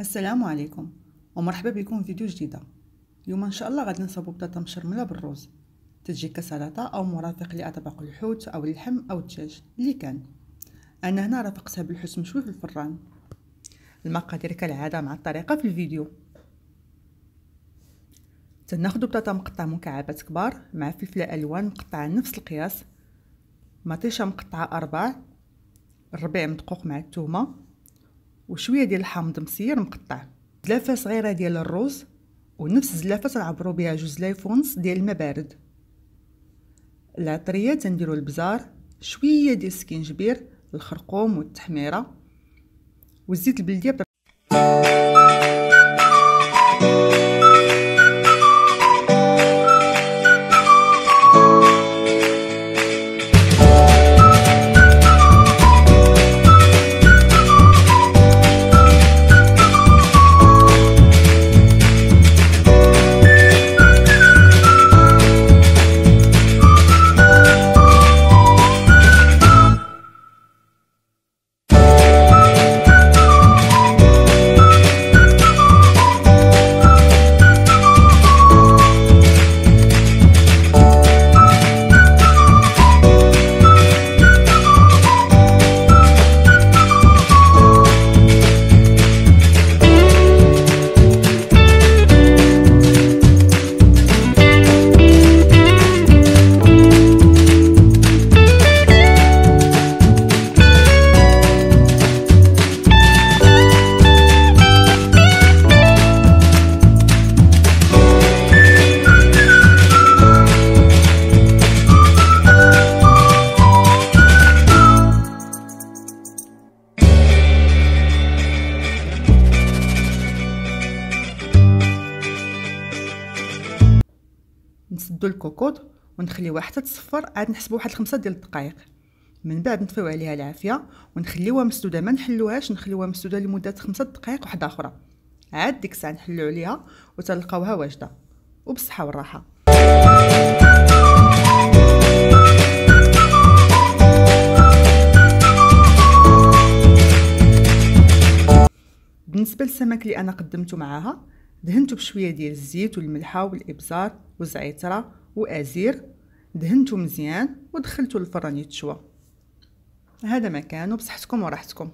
السلام عليكم ومرحبا بكم في فيديو جديدة. اليوم إن شاء الله غادي نصاوبو بطاطا مشرملة بالروز تجي كسلطة أو مرافق لأطباق الحوت أو اللحم أو الدجاج اللي كان. أنا هنا رافقتها بالحس مشوي في الفران. المقادير كالعادة مع الطريقة في الفيديو. تناخدو بطاطا مقطعة مكعبات كبار مع فلفله ألوان مقطعة نفس القياس مطيشة مقطعة ارباع الربيع مدقوق مع الثومه وشوية ديال الحامض مسير مقطع. زلافة صغيرة ديال الروز ونفس الزلافه تنعبروا بها جوج زلايف ونص ديال الماء بارد. العطرية تنديروا البزار شوية ديال السكينجبير الخرقوم والتحميرة. والزيت البلدية نسدو الكوكوط ونخليوها حتى تصفر عاد نحسبو واحد خمسة ديال الدقائق. من بعد نطفيو عليها العافية ونخليوها مسدودة. ما نحلوهاش نخليوها مسدودة لمدة خمسة دقائق واحدة أخرى. عاد ديك الساعة نحلو عليها وتلقاوها واجدة. وبالصحة والراحة. بالنسبة للسمك اللي أنا قدمته معاها دهنته بشوية ديال الزيت والملحة والإبزار وزعتره وأزير دهنته مزيان ودخلته للفران يتشوى. هذا مكانه بصحتكم وراحتكم.